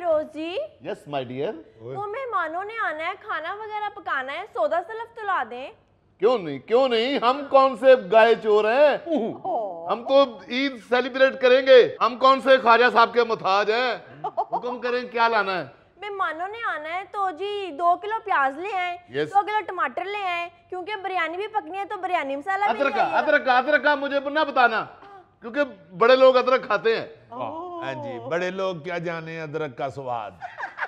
Firoz ji yes my dear वो मेहमानों ने आना है खाना वगैरह पकाना है सौदा सलफ तो ला दें। क्यों नहीं क्यों नहीं? हम कौन से गाय चोर हैं? हम तो ईद सेलिब्रेट करेंगे। हम कौन से ख्वाजा साहब के मुताज हैं? हुक्म करें क्या लाना है? मेहमानों ने आना है तो जी दो किलो प्याज ले आए Yes. दो किलो टमाटर ले आए क्योंकि बिरयानी भी पकनी है तो बिरयानी मसाला अदरक अदरक अदरक मुझे ना बताना क्योंकि बड़े लोग अदरक खाते हैं। हाँ जी बड़े लोग क्या जाने अदरक का स्वाद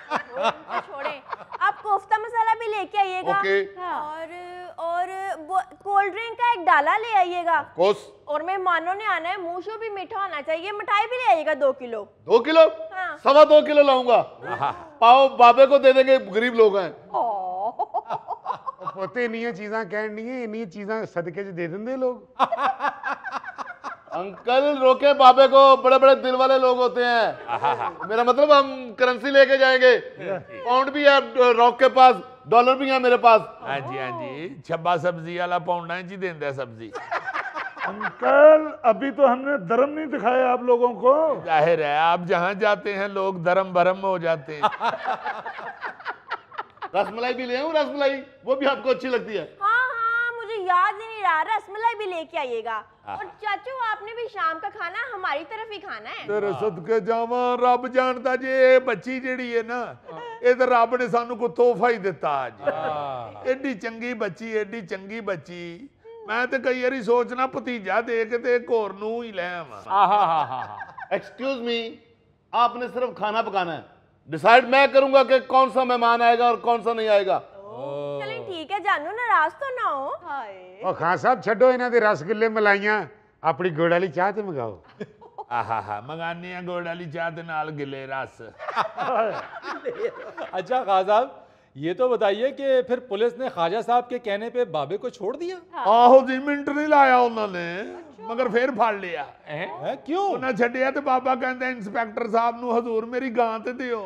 तो छोड़ें आप कोफ्ता मसाला भी लेके आइएगा ओके। और और वो कोल्ड ड्रिंक का एक डाला ले आइएगा कोस और मेहमानों ने आना है मुंह शो भी मीठा होना चाहिए मिठाई भी ले आइएगा दो किलो दो किलो हाँ। सवा दो किलो लाऊंगा पाओ बाबे को दे देंगे गरीब लोग हैं ਪੁੱਤੇ ਇੰਨੀਆਂ ਚੀਜ਼ਾਂ ਕਹਿਣ ਨਹੀਂ ਇੰਨੀਆਂ ਚੀਜ਼ਾਂ ਸਦਕੇ 'ਚ ਦੇ ਦਿੰਦੇ ਲੋਕ अंकल रोके बाबे को बड़े बड़े दिल वाले लोग होते हैं। मेरा मतलब हम करेंसी लेके जाएँगे। पाउंड भी है रॉक के पास डॉलर भी है मेरे पास। हाँ जी हाँ जी। छब्बा सब्ज़ी वाला पौंडा जी देंदा सब्ज़ी। अंकल अभी तो हमने धर्म नहीं दिखाया आप लोगों को। ज़ाहिर है आप जहाँ जाते हैं लोग धर्म भरम हो जाते हैं। रसमलाई भी ले रसमलाई? वो भी आपको अच्छी लगती है। हाँ याद ही नहीं रहा रसमलाई भी लेके आइएगा और चाचू आपने भी शाम का खाना हमारी तरफ ही खाना है ਤੇਰੇ ਸਦਕੇ ਜਾਵਾਂ ਰੱਬ ਜਾਣਦਾ ਜੇ ਇਹ ਬੱਚੀ ਜਿਹੜੀ ਹੈ ਨਾ ਇਹ ਤਾਂ ਰੱਬ ਨੇ ਸਾਨੂੰ ਕੋ ਤੋਹਫਾ ਹੀ ਦਿੱਤਾ ਅੱਜ ਐਡੀ ਚੰਗੀ ਬੱਚੀ ਐਡੀ ਚੰਗੀ ਬੱਚੀ ਮੈਂ ਤੇ ਕਈ ਵਾਰੀ ਸੋਚਣਾ ਭਤੀਜਾ ਦੇ ਕੇ ਤੇ ਇੱਕ ਹੋਰ ਨੂੰ ਹੀ ਲੈ ਆਵਾਂ एक्सक्यूज मी आपने सिर्फ खाना पकाना है डिसाइड मैं करूंगा कि कौन सा मेहमान आएगा और कौन सा नहीं आएगा चलें ठीक है जानू नाराज तो ना हो हाय ਉਹ ਖਾਨ ਸਾਹਿਬ ਛੱਡੋ ਇਹਨਾਂ ਦੇ ਰਸਗੁੱਲੇ ਮਲਾਈਆਂ ਆਪਣੀ ਗੁੜ ਵਾਲੀ ਚਾਹ ਤੇ ਮੰਗਾਓ ਆਹਾ ਮੰਗਾਨੇ ਆ ਗੋੜ ਵਾਲੀ ਚਾਹ ਦੇ ਨਾਲ ਗਿੱਲੇ ਰਸ अच्छा खान साहब ये तो बताइए कि फिर पुलिस ने ख्वाजा साहब के कहने पे बाबे को छोड़ दिया ਆਹੋ ਜੀ ਮਿੰਟ ਨਹੀਂ ਲਾਇਆ ਉਹਨਾਂ ਨੇ ਮਗਰ ਫੇਰ ਫੜ ਲਿਆ है क्यों ਉਹਨਾਂ ਛੱਡਿਆ ਤੇ ਬਾਬਾ ਕਹਿੰਦਾ ਇੰਸਪੈਕਟਰ ਸਾਹਿਬ ਨੂੰ ਹਜ਼ੂਰ ਮੇਰੀ ਗਾਂ ਤੇ ਦਿਓ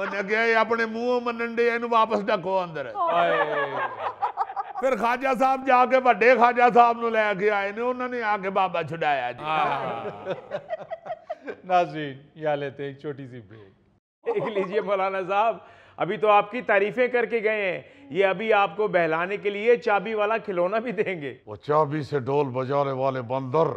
ਉਹਨੇ ਕਿਹਾ ਇਹ ਆਪਣੇ ਮੂੰਹੋਂ ਮੰਨਣ ਦੇ ਇਹਨੂੰ ਵਾਪਸ ਢੱਕੋ ਅੰਦਰ ਫਿਰ ਖਾਜਾ ਸਾਹਿਬ ਜਾ ਕੇ ਵੱਡੇ ਖਾਜਾ ਸਾਹਿਬ ਨੂੰ ਲੈ ਕੇ ਆਏ ਨੇ ਉਹਨਾਂ ਨੇ ਆ ਕੇ ਬਾਬਾ ਛੁਡਾਇਆ ਜੀ नाजरीन यहाँ लेते हैं एक छोटी सी ब्रेक देख लीजिए मौलाना साहब अभी तो आपकी तारीफें करके गए हैं ये अभी आपको बहलाने के लिए चाबी वाला खिलौना भी देंगे वो चाबी से ढोल बजाने वाले बंदर